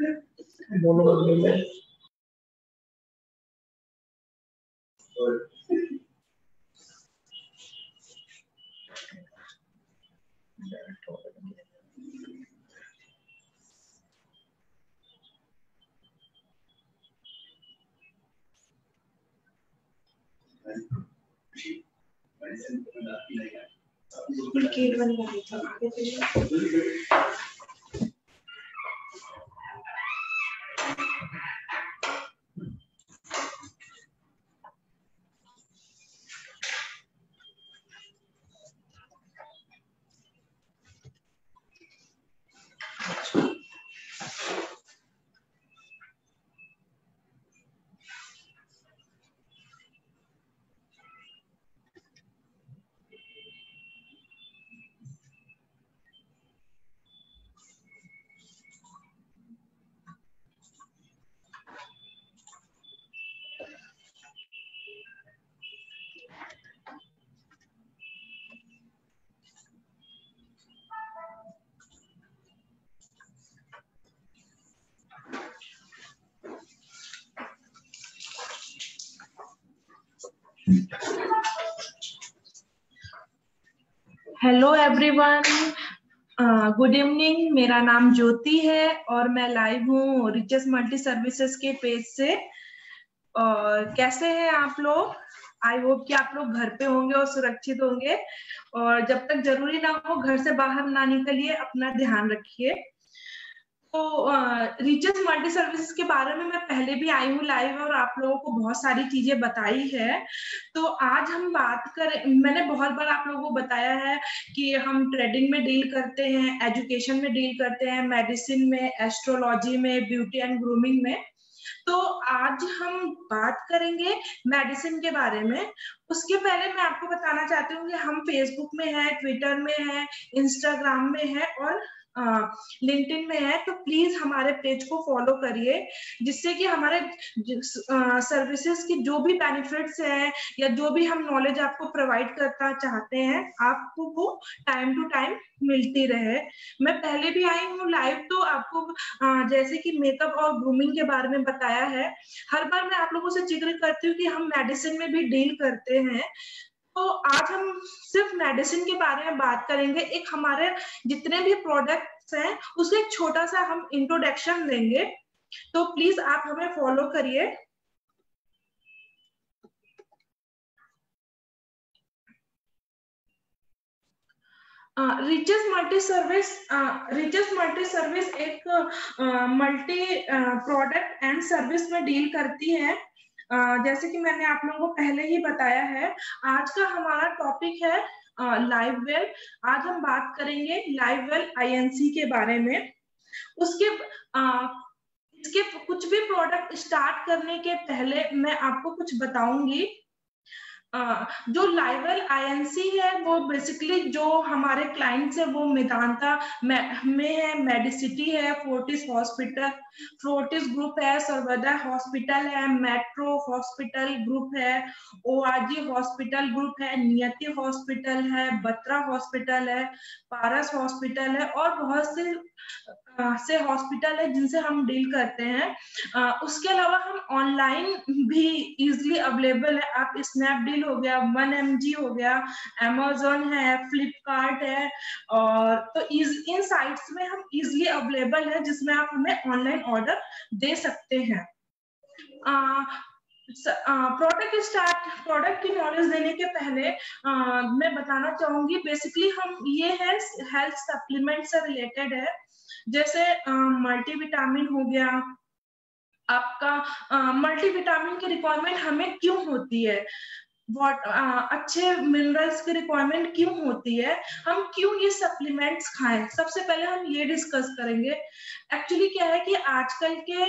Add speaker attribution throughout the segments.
Speaker 1: दोनों बदले में
Speaker 2: गेट बंद कर देता हेलो एवरीवन गुड इवनिंग मेरा नाम ज्योति है और मैं लाइव हूँ रिचेस मल्टी सर्विसेज़ के पेज से। और कैसे हैं आप लोग? आई होप कि आप लोग घर पे होंगे और सुरक्षित होंगे। और जब तक ज़रूरी ना हो, घर से बाहर ना निकलिए, अपना ध्यान रखिए। तो रिचेस मल्टी सर्विसेज़ के बारे में मैं पहले भी आई हूँ लाइव और आप लोगों को बहुत सारी चीज़ें बताई है। तो आज हम बात करें, मैंने बहुत बार आप लोगों को बताया है कि हम ट्रेडिंग में डील करते हैं, एजुकेशन में डील करते हैं, मेडिसिन में, एस्ट्रोलॉजी में, ब्यूटी एंड ग्रूमिंग में। तो आज हम बात करेंगे मेडिसिन के बारे में। उसके पहले मैं आपको बताना चाहती हूँ कि हम फेसबुक में है ट्विटर में है इंस्टाग्राम में है और लिंक्डइन में है तो प्लीज़ हमारे पेज को फॉलो करिए, जिससे कि हमारे सर्विसेज़ की जो भी बेनिफिट्स है, या जो भी हम नॉलेज आपको प्रोवाइड करना चाहते हैं, आपको वो टाइम टू टाइम मिलती रहे। मैं पहले भी आई हूँ लाइव तो आपको जैसे कि मेकअप और ग्रूमिंग के बारे में बताया है। हर बार मैं आप लोगों से ज़िक्र करती हूँ कि हम मेडिसिन में भी डील करते हैं। तो आज हम सिर्फ़ मेडिसिन के बारे में बात करेंगे। एक हमारे जितने भी प्रोडक्ट्स हैं उसका एक छोटा सा हम इंट्रोडक्शन देंगे तो प्लीज़ आप हमें फॉलो करिए। Riches multi service riches multi service एक मल्टी प्रोडक्ट एंड सर्विस में डील करती है। जैसे कि मैंने आप लोगों को पहले ही बताया है आज का हमारा टॉपिक है लाइव वेल आज हम बात करेंगे लाइव वेल आईएनसी के बारे में। उसके आ, इसके कुछ भी प्रोडक्ट स्टार्ट करने के पहले मैं आपको कुछ बताऊँगी। जो लाइवल आईएनसी है वो बेसिकली जो हमारे क्लाइंट्स है वो मेदांता में, है मेडिसिटी है फोर्टिस हॉस्पिटल फोर्टिस ग्रुप है सर्वदा हॉस्पिटल है मेट्रो हॉस्पिटल ग्रुप है ओआरजी हॉस्पिटल ग्रुप है नियति हॉस्पिटल है बत्रा हॉस्पिटल है पारस हॉस्पिटल है और बहुत से से हॉस्पिटल है जिनसे हम डील करते हैं। उसके अलावा हम ऑनलाइन भी इजिली अवेलेबल है। आप स्नैपडील हो गया वन एम हो गया अमेजोन है फ्लिपकार्ट है और तो इस इन साइट्स में हम इजिली अवेलेबल है जिसमें आप हमें ऑनलाइन ऑर्डर दे सकते हैं। प्रोडक्ट स्टार्ट प्रोडक्ट की नॉलेज देने के पहले uh, मैं बताना चाहूँगी बेसिकली हम ये है हेल्थ सप्लीमेंट से रिलेटेड है। जैसे मल्टीविटामिन हो गया आपका मल्टीविटामिन की रिक्वायरमेंट हमें क्यों होती है? वॉट अच्छे मिनरल्स की रिक्वायरमेंट क्यों होती है? हम क्यों ये सप्लीमेंट्स खाएँ? सबसे पहले हम ये डिस्कस करेंगे एक्चुअली क्या है कि आजकल के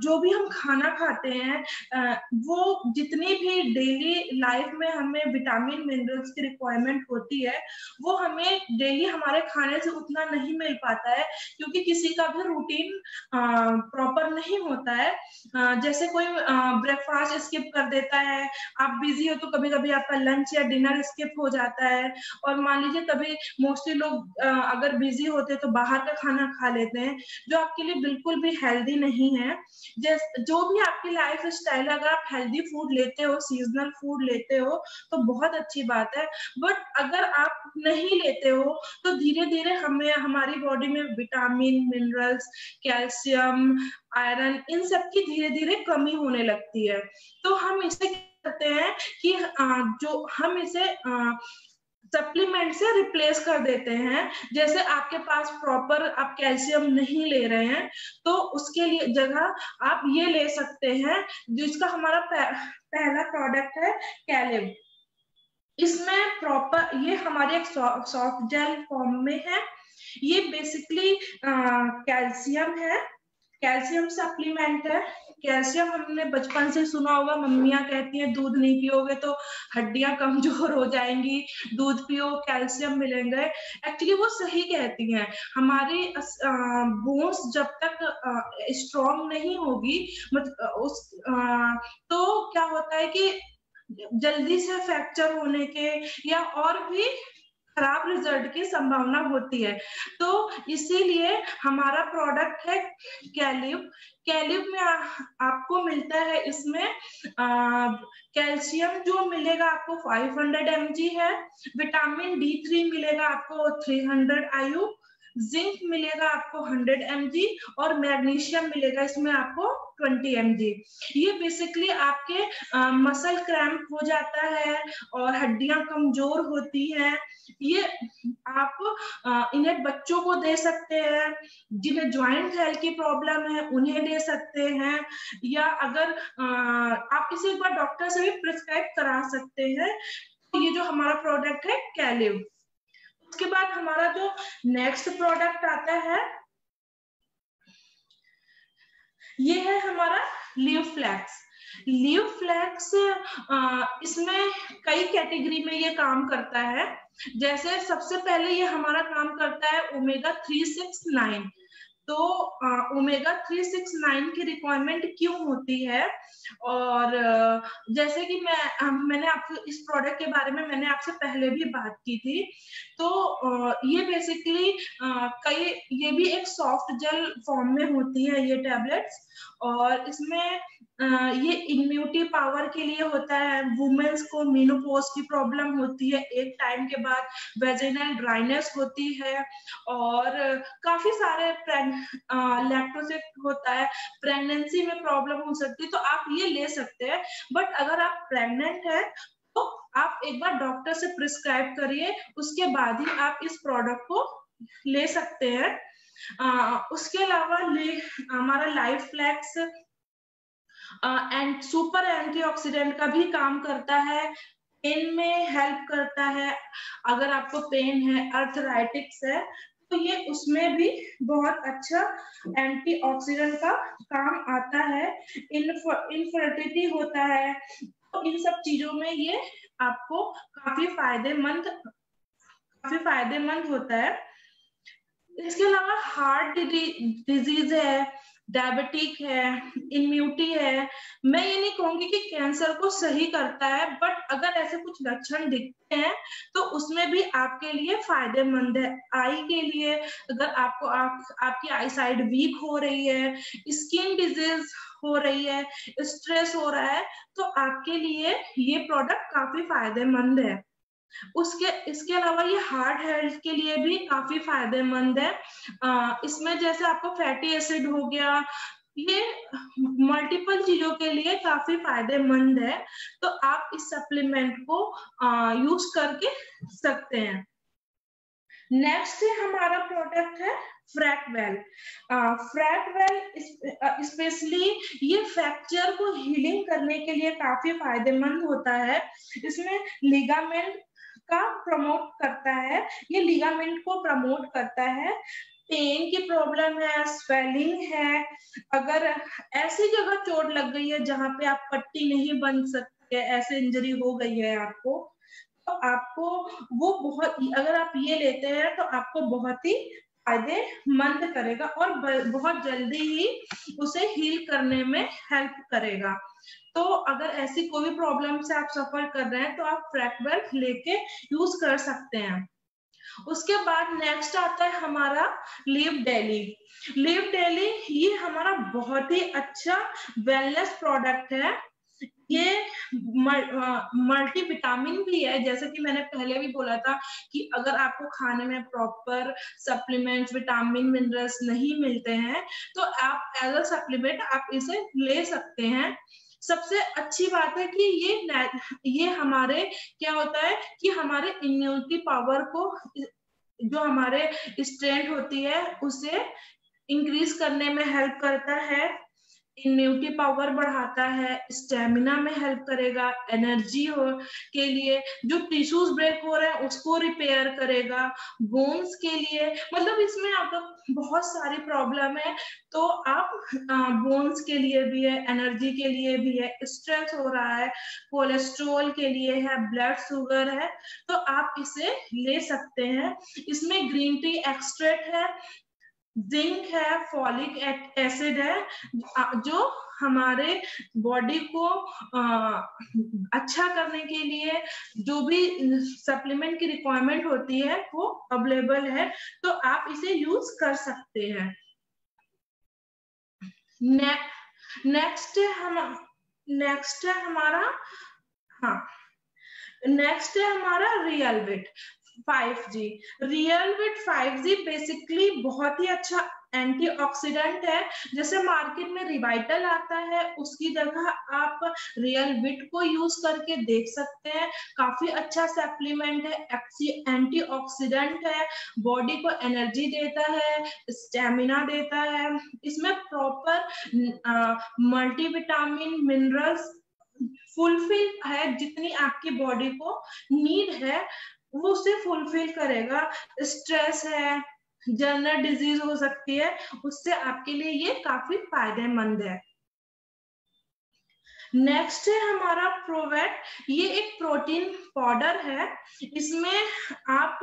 Speaker 2: जो भी हम खाना खाते हैं वो जितनी भी डेली लाइफ में हमें विटामिन मिनरल्स की रिक्वायरमेंट होती है, वो हमें डेली हमारे खाने से उतना नहीं मिल पाता है, क्योंकि किसी का भी रूटीन प्रॉपर नहीं होता है। जैसे कोई ब्रेकफास्ट स्किप कर देता है, आप बिज़ी हो तो कभी कभी आपका लंच या डिनर स्किप हो जाता है। और मान लीजिए कभी मोस्टली लोग अगर बिज़ी होते हैं तो बाहर का खाना खा लेते हैं जो आपके लिए बिल्कुल भी हेल्दी नहीं है। जो भी आपकी लाइफ स्टाइल अगर आप हेल्दी फ़ूड लेते हो सीजनल फ़ूड लेते हो तो बहुत अच्छी बात है। बट अगर आप नहीं लेते हो तो धीरे धीरे हमें, हमारी बॉडी में विटामिन मिनरल्स कैल्शियम आयरन इन सब की धीरे धीरे कमी होने लगती है। तो हम इसे करते हैं कि जो हम इसे सप्लीमेंट से रिप्लेस कर देते हैं। जैसे आपके पास प्रॉपर आप कैल्शियम नहीं ले रहे हैं तो उसके लिए जगह आप ये ले सकते हैं, जिसका हमारा पहला प्रोडक्ट है कैलिब इसमें प्रॉपर ये हमारे एक सॉफ्ट जेल फॉर्म में है। ये बेसिकली कैल्शियम है। कैल्शियम सप्लीमेंट है कैल्शियम हमने बचपन से सुना होगा मम्मियाँ कहती हैं दूध नहीं पियोगे तो हड्डियाँ कमज़ोर हो जाएँगी दूध पियो कैल्शियम मिलेंगे। एक्चुअली वो सही कहती हैं। हमारी बोन्स जब तक स्ट्रॉन्ग नहीं होगी मतलब उस आ, तो क्या होता है कि जल्दी से फ्रैक्चर होने के या और भी खराब रिज़ल्ट की संभावना होती है। तो इसीलिए हमारा प्रोडक्ट है कैलिब कैलिब में आ, आपको मिलता है इसमें कैल्शियम जो मिलेगा आपको 500 हंड्रेड है विटामिन डी थ्री मिलेगा आपको 300 हंड्रेड आयु जिंक मिलेगा आपको 100 एम और मैग्नीशियम मिलेगा इसमें आपको 20 एम ये बेसिकली आपके मसल क्रैम्प हो जाता है और हड्डियाँ कमज़ोर होती हैं। ये आप इन्हें बच्चों को दे सकते हैं, जिन्हें ज्वाइंट हेल्थ की प्रॉब्लम है, उन्हें दे सकते हैं। या अगर आप इसे एक बार डॉक्टर से भी प्रिस्क्राइब करा सकते हैं। ये जो हमारा प्रोडक्ट है कैलिव उसके बाद हमारा जो नेक्स्ट प्रोडक्ट आता है, ये है हमारा लीव फ्लैक्स लीव फ्लैक्स इसमें कई कैटेगरी में ये काम करता है। जैसे सबसे पहले ये हमारा काम करता है ओमेगा थ्री सिक्स नाइन तो ओमेगा थ्री सिक्स नाइन की रिक्वायरमेंट क्यों होती है? और जैसे कि मैं मैंने आपको इस प्रोडक्ट के बारे में मैंने आपसे पहले भी बात की थी तो ये बेसिकली कई, ये भी एक सॉफ्ट जेल फॉर्म में होती है ये टैबलेट्स और इसमें ये इम्यूनिटी पावर के लिए होता है वुमेन्स को मीनोपोज की प्रॉब्लम होती है एक टाइम के बाद वेजिनल ड्राइनेस होती है, और काफ़ी सारे लैक्टोसिक होता है प्रेगनेंसी में प्रॉब्लम हो सकती है तो आप ये ले सकते हैं। बट अगर आप प्रेग्नेंट है तो आप एक बार डॉक्टर से प्रिस्क्राइब करिए, उसके बाद ही आप इस प्रोडक्ट को ले सकते हैं। उसके अलावा हमारा life flax and super antioxidant का भी काम करता है पेन में हेल्प करता है। अगर आपको पेन है अर्थराइटिक्स है तो ये उसमें भी बहुत अच्छा एंटीऑक्सीडेंट का काम आता है। इनफर्टिलिटी होता है। तो इन सब चीज़ों में ये आपको काफ़ी फ़ायदेमंद काफ़ी फ़ायदेमंद होता है। इसके अलावा हार्ट डिज़ीज़ है डायबिटिक है इम्यूनिटी है मैं ये नहीं कहूँगी कि कैंसर को सही करता है बट अगर ऐसे कुछ लक्षण दिखते हैं तो उसमें भी आपके लिए फ़ायदेमंद है। आई के लिए अगर आपको आप, आपकी आई साइड वीक हो रही है स्किन डिज़ीज़ हो रही है स्ट्रेस हो रहा है तो आपके लिए ये प्रोडक्ट काफ़ी फ़ायदेमंद है। उसके, इसके अलावा ये हार्ट हेल्थ के लिए भी काफ़ी फ़ायदेमंद है। इसमें जैसे आपको फैटी एसिड हो गया, ये मल्टीपल चीज़ों के लिए काफ़ी फ़ायदेमंद है। तो आप इस सप्लीमेंट को यूज़ करके सकते हैं। नेक्स्ट हमारा प्रोडक्ट है फ्रैकवेल फ्रैकवेल स्पेशली ये फ्रैक्चर को हीलिंग करने के लिए काफ़ी फ़ायदेमंद होता है। इसमें लिगामेंट का प्रमोट करता है, ये लिगामेंट को प्रमोट करता है। पेन की प्रॉब्लम है स्वेलिंग है, अगर ऐसी जगह चोट लग गई है जहाँ पे आप पट्टी नहीं बन सकते, ऐसे इंजरी हो गई है आपको तो आपको वो बहुत, अगर आप ये लेते हैं तो आपको बहुत ही फ़ायदेमंद करेगा और बहुत जल्दी ही उसे हील करने में हेल्प करेगा। तो अगर ऐसी कोई भी प्रॉब्लम से आप सफ़र कर रहे हैं तो आप फ्रैक लेके यूज़ कर सकते हैं। उसके बाद नेक्स्ट आता है हमारा लिव डेली लिव डेली ये हमारा बहुत ही अच्छा वेलनेस प्रोडक्ट है। ये मल्टी विटामिन भी है। जैसे कि मैंने पहले भी बोला था कि अगर आपको खाने में प्रॉपर सप्लीमेंट्स विटामिन मिनरल्स नहीं मिलते हैं तो आप एज अ सप्लीमेंट आप इसे ले सकते हैं। सबसे अच्छी बात है कि ये ये हमारे क्या होता है कि हमारे इम्यूनिटी पावर को जो हमारे स्ट्रेंथ होती है, उसे इंक्रीज करने में हेल्प करता है। इम्यूनिटी पावर बढ़ाता है स्टेमिना में हेल्प करेगा एनर्जी हो के लिए जो टिश्यूज ब्रेक हो रहे हैं उसको रिपेयर करेगा बोन्स के लिए मतलब इसमें अगर बहुत सारी प्रॉब्लम है तो आप बोन्स के लिए भी है एनर्जी के लिए भी है स्ट्रेस हो रहा है कोलेस्ट्रोल के लिए है ब्लड शुगर है तो आप इसे ले सकते हैं। इसमें ग्रीन टी एक्सट्रेट है जिंक है फॉलिक एसिड है जो हमारे बॉडी को आ, अच्छा करने के लिए जो भी सप्लीमेंट की रिक्वायरमेंट होती है वो अवेलेबल है तो आप इसे यूज़ कर सकते हैं। ने, नेक्स्ट हम नेक्स्ट है हमारा हाँ नेक्स्ट है हमारा real weight. 5G real with 5G basically बहुत ही अच्छा एंटीऑक्सीडेंट है। जैसे मार्केट में रिवाइटल आता है, उसकी जगह आप रियल विट को यूज़ करके देख सकते हैं। काफ़ी अच्छा सप्लीमेंट है एंटीऑक्सीडेंट है बॉडी को एनर्जी देता है स्टेमिना देता है। इसमें प्रॉपर मल्टीविटामिन मिनरल्स फुलफिल है जितनी आपकी बॉडी को नीड है। वो उसे फुलफिल करेगा। स्ट्रेस है जनरल डिज़ीज़ हो सकती है, उससे आपके लिए ये काफ़ी फ़ायदेमंद है। नेक्स्ट है हमारा प्रोवेट ये एक प्रोटीन पाउडर है। इसमें आप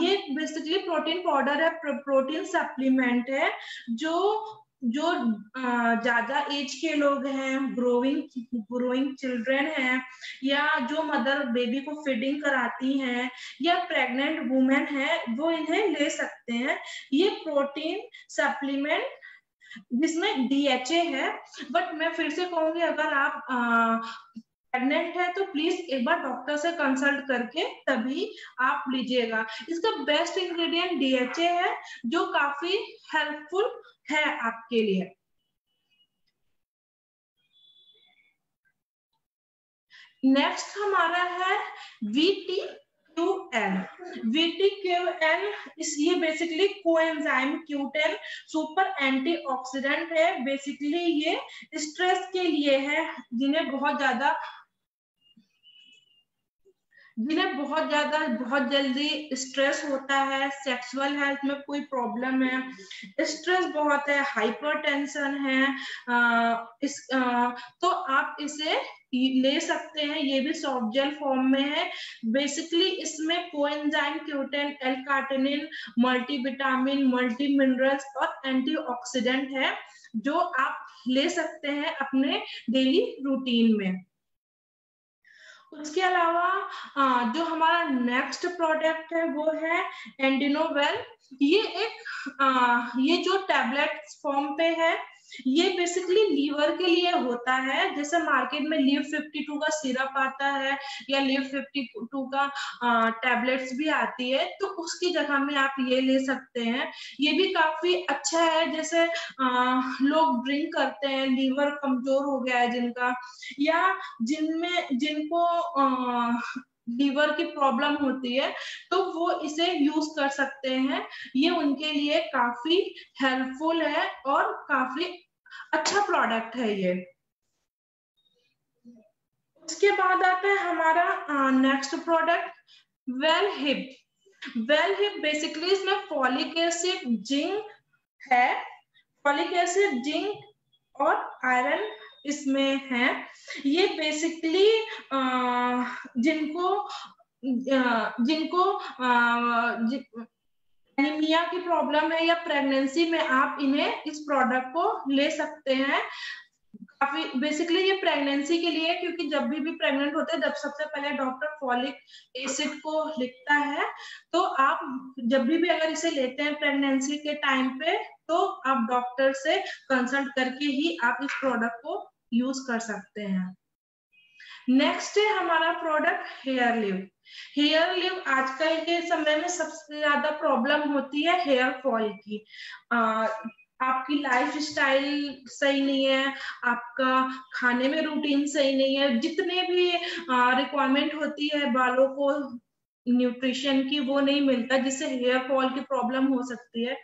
Speaker 2: ये बेसिकली प्रोटीन पाउडर है प्रोटीन सप्लीमेंट है, जो जो ज़्यादा एज के लोग हैं ग्रोइंग ग्रोइंग चिल्ड्रेन हैं, या जो मदर बेबी को फीडिंग कराती हैं, या प्रेग्नेंट वुमेन है, वो इन्हें ले सकते हैं। ये प्रोटीन सप्लीमेंट जिसमें डीएचए है। बट मैं फिर से कहूँगी, अगर आप प्रेग्नेंट है तो प्लीज़ एक बार डॉक्टर से कंसल्ट करके तभी आप लीजिएगा। इसका बेस्ट इंग्रेडिएंट डीएचए है, जो काफ़ी हेल्पफुल है आपके लिए। नेक्स्ट हमारा है VT Q N VT Q N ये basically Q ten super antioxidant है। बेसिकली ये स्ट्रेस के लिए है, जिन्हें बहुत ज़्यादा जिन्हें बहुत ज़्यादा बहुत जल्दी स्ट्रेस होता है सेक्सुअल हेल्थ में कोई प्रॉब्लम है स्ट्रेस बहुत है हाइपर टेंशन है आ, इस आ, तो आप इसे ले सकते हैं ये भी सॉफ्ट जेल फॉर्म में है। बेसिकली इसमें coenzyme Q ten L carnitine multivitamin multi minerals और एंटीऑक्सीडेंट है जो आप ले सकते हैं अपने डेली रूटीन में। उसके अलावा जो हमारा नेक्स्ट प्रोडक्ट है, वो है एंडिनोवेल ये एक ये जो टैबलेट फॉर्म पे है ये बेसिकली लीवर के लिए होता है। जैसे मार्केट में लिव 52 का सिरप आता है या लिव 52 का टैबलेट्स भी आती है तो उसकी जगह में आप ये ले सकते हैं। ये भी काफ़ी अच्छा है। जैसे आ, लोग ड्रिंक करते हैं लीवर कमज़ोर हो गया है जिनका या जिनमें जिनको आ, लीवर की प्रॉब्लम होती है तो वो इसे यूज़ कर सकते हैं। ये उनके लिए काफ़ी हेल्पफुल है और काफ़ी अच्छा प्रोडक्ट है ये। उसके बाद आता है हमारा next product well hip well hip basically इसमें फॉलिक एसिड जिंक है। फॉलिक एसिड जिंक और आयरन इसमें है। ये बेसिकली जिनको जिनको एनीमिया की प्रॉब्लम है या प्रेगनेंसी में आप इन्हें इस प्रोडक्ट को ले सकते हैं। काफ़ी बेसिकली ये प्रेगनेंसी के लिए, क्योंकि जब भी भी प्रेग्नेंट होते हैं, जब सबसे पहले डॉक्टर फॉलिक एसिड को लिखता है तो आप जब भी भी अगर इसे लेते हैं प्रेगनेंसी के टाइम पे तो आप डॉक्टर से कंसल्ट करके ही आप इस प्रोडक्ट को यूज़ कर सकते हैं। नेक्स्ट है हमारा product hair live hair live आजकल के समय में सबसे ज़्यादा प्रॉब्लम होती है हेयर फॉल की। आ, आपकी लाइफ स्टाइल सही नहीं है आपका खाने में रूटीन सही नहीं है जितने भी रिक्वायरमेंट होती है बालों को न्यूट्रिशन की वो नहीं मिलता जिससे हेयर फॉल की प्रॉब्लम हो सकती है।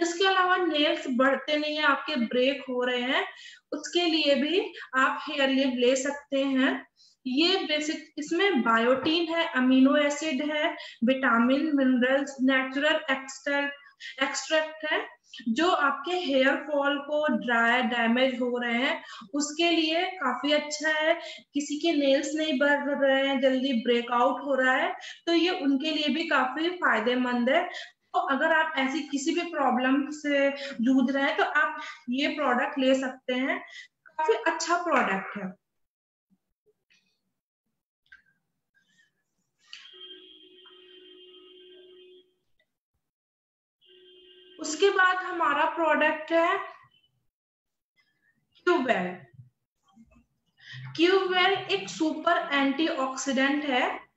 Speaker 2: इसके अलावा नेल्स बढ़ते नहीं है आपके ब्रेक हो रहे हैं। उसके लिए भी आप हेयर लिव ले सकते हैं। ये बेसिक इसमें बायोटीन है अमीनो एसिड है vitamin minerals natural extract extract है, जो आपके हेयर फॉल को ड्राई डैमेज हो रहे हैं। उसके लिए काफ़ी अच्छा है, किसी के नेल्स नहीं बढ़ रहे हैं, जल्दी ब्रेकआउट हो रहा है तो ये उनके लिए भी काफ़ी फ़ायदेमंद है। तो अगर आप ऐसी किसी भी प्रॉब्लम से जूझ रहे हैं तो आप ये प्रोडक्ट ले सकते हैं। काफ़ी अच्छा प्रोडक्ट है। उसके बाद हमारा प्रोडक्ट है क्यूबेल क्यूबेल एक सुपर एंटीऑक्सीडेंट है।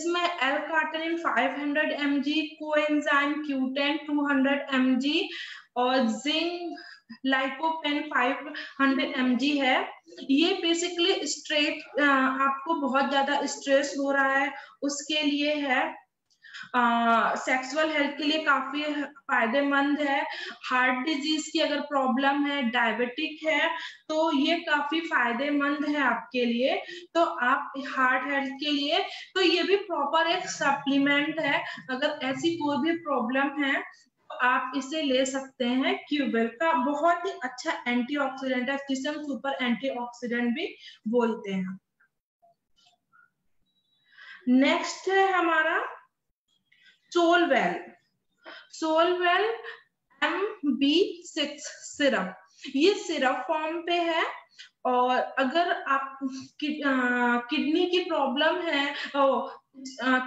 Speaker 2: इसमें एल कार्टनिन 500 हंड्रेड एम जी कोएंजाइम क्यूटेन 200 एम जी और जिंक लाइकोपेन 500 एम जी है। ये बेसिकली स्ट्रेट आपको बहुत ज़्यादा स्ट्रेस हो रहा है, उसके लिए है सेक्सुअल हेल्थ के लिए काफ़ी फ़ायदेमंद है। हार्ट डिज़ीज़ की अगर प्रॉब्लम है डायबिटिक है तो ये काफ़ी फ़ायदेमंद है आपके लिए। तो आप हार्ट हेल्थ के लिए तो ये भी प्रॉपर एक सप्लीमेंट है। अगर ऐसी कोई भी प्रॉब्लम है तो आप इसे ले सकते हैं क्यूबेल का। बहुत ही अच्छा एंटीऑक्सीडेंट है, जिसे हम सुपर एंटीऑक्सीडेंट भी बोलते हैं। नेक्स्ट है हमारा solwell solwell M B six syrup ये सिरप फॉर्म पे है और अगर आप किडनी की प्रॉब्लम है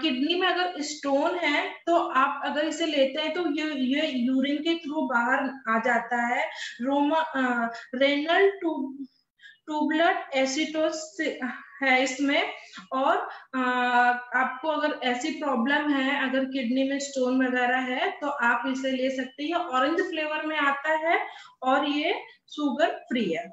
Speaker 2: किडनी में अगर स्टोन है तो आप अगर इसे लेते हैं तो ये ये यूरिन के थ्रू बाहर आ जाता है। रोमा रेनल ट्यूब ट्यूबलेट एसिटोस है इसमें। और आपको अगर ऐसी प्रॉब्लम है, अगर किडनी में स्टोन वगैरह है तो आप इसे ले सकते हैं। ऑरेंज फ्लेवर में आता है और ये शुगर फ्री है।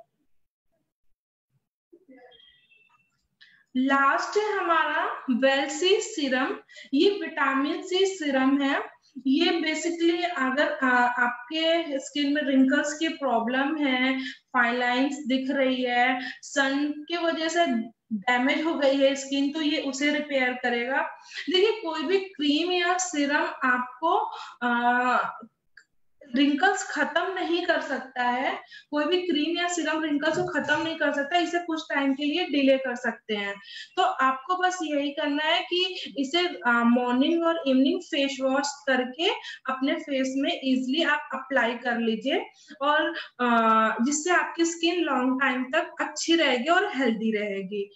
Speaker 2: लास्ट है हमारा वेलसी सीरम ये विटामिन सी सीरम है। ये बेसिकली अगर आपके स्किन में रिंकल्स की प्रॉब्लम है फाइलाइंस दिख रही है सन की वजह से डैमेज हो गई है स्किन तो ये उसे रिपेयर करेगा। देखिए, कोई भी क्रीम या सिरम आपको रिंकल्स खत्म नहीं कर सकता है, कोई भी क्रीम या सिरम रिंकल्स को खत्म नहीं कर सकता, इसे कुछ टाइम के लिए डिले कर सकते हैं। तो आपको बस यही करना है कि इसे मॉर्निंग और इवनिंग फेस वॉश करके अपने फेस में इजिली आप अप्लाई कर लीजिए और जिससे आपकी स्किन लॉन्ग टाइम तक अच्छी रहेगी और हेल्दी रहेगी।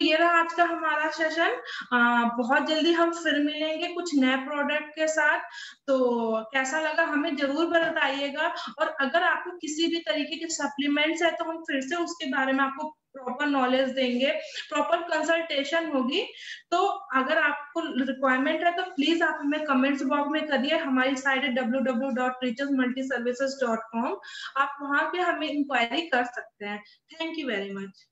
Speaker 2: ये रहा आज का हमारा सेशन बहुत जल्दी हम फिर मिलेंगे कुछ नए प्रोडक्ट के साथ। तो कैसा लगा हमें ज़रूर बताइएगा। और अगर आपको किसी भी तरीके के सप्लीमेंट्स है तो हम फिर से उसके बारे में आपको प्रॉपर नॉलेज देंगे। प्रॉपर कंसल्टेशन होगी। तो अगर आपको रिक्वायरमेंट है तो प्लीज़ आप हमें कमेंट्स बॉक्स में करिए। हमारी साइट है W W dot riches multi services dot com आप वहाँ पे हमें इंक्वायरी कर सकते हैं। Thank you very much